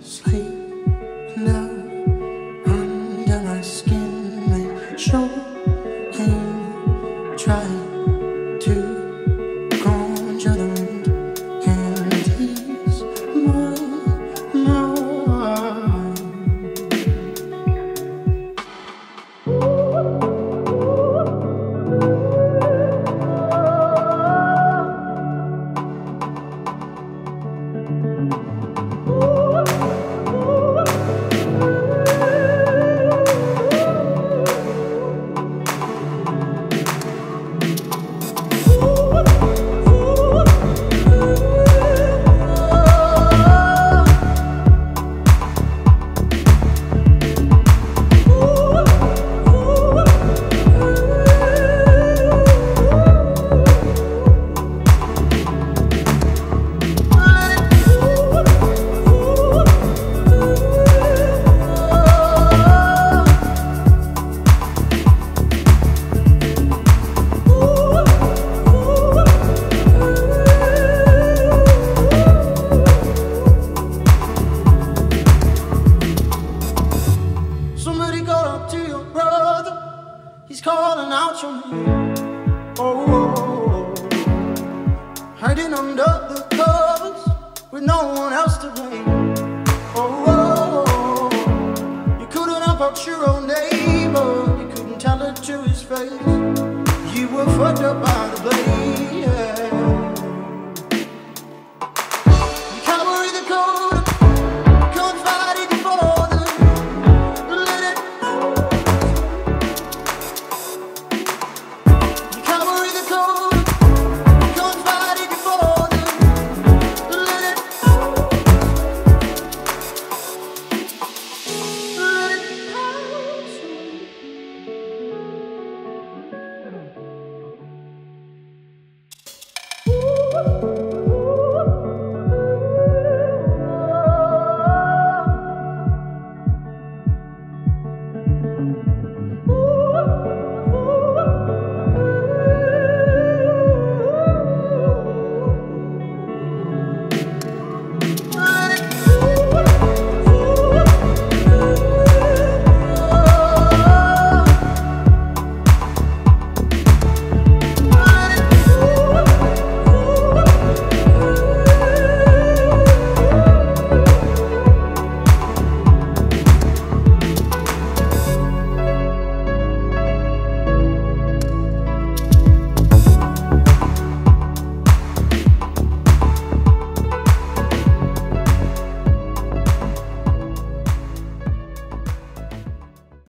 sleep. Calling out your name. Oh, oh, oh. hiding under the covers with no one else to blame. Oh, oh, oh. you couldn't help out your own neighbor. You couldn't tell it to his face. You were fucked up by